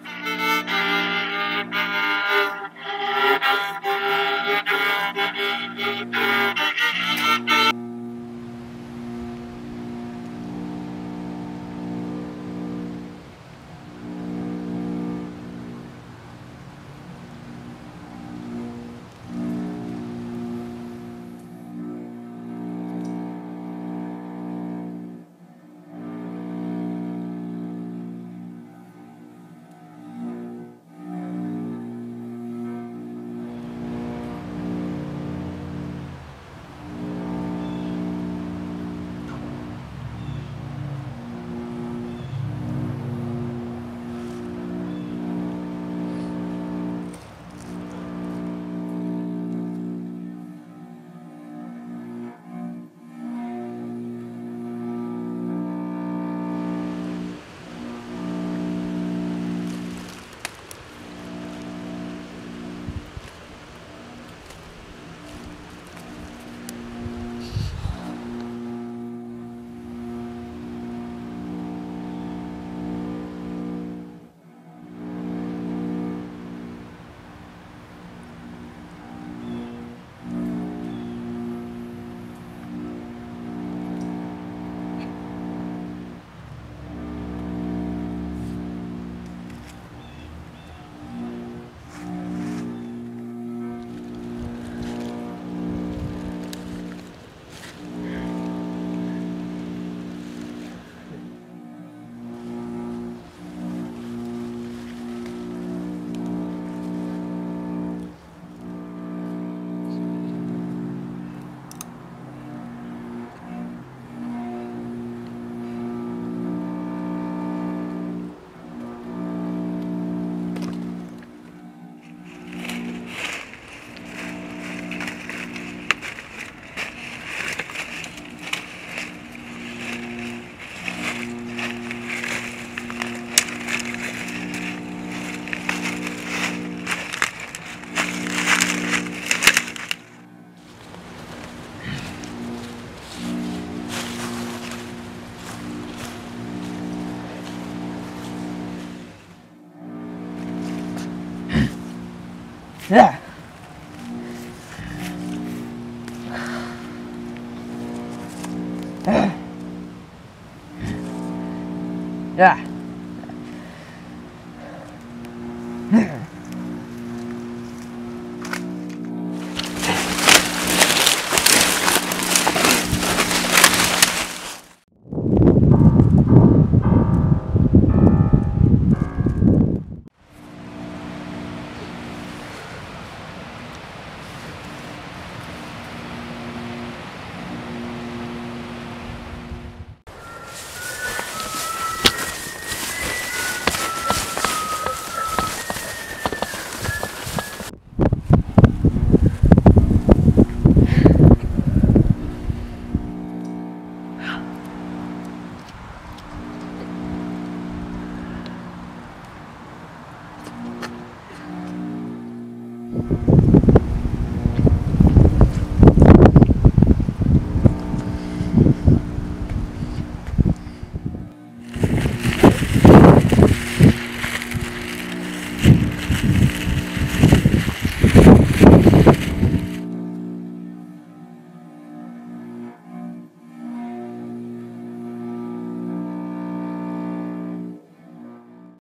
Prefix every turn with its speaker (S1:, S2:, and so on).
S1: Bye. Yeah. Yeah.
S2: you